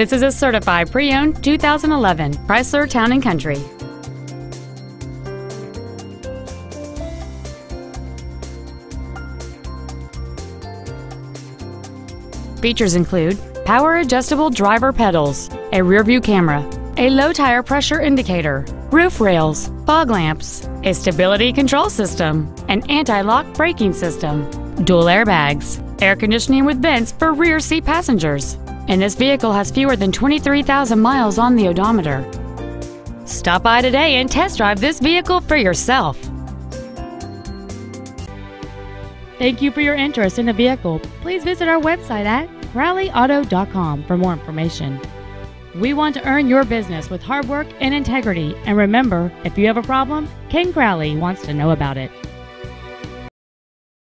This is a certified pre-owned 2011 Chrysler Town & Country. Features include power adjustable driver pedals, a rear view camera, a low tire pressure indicator, roof rails, fog lamps, a stability control system, an anti-lock braking system, dual airbags, air conditioning with vents for rear seat passengers, and this vehicle has fewer than 23,000 miles on the odometer. Stop by today and test drive this vehicle for yourself. Thank you for your interest in the vehicle. Please visit our website at crowleyauto.com for more information. We want to earn your business with hard work and integrity. And remember, if you have a problem, Ken Crowley wants to know about it.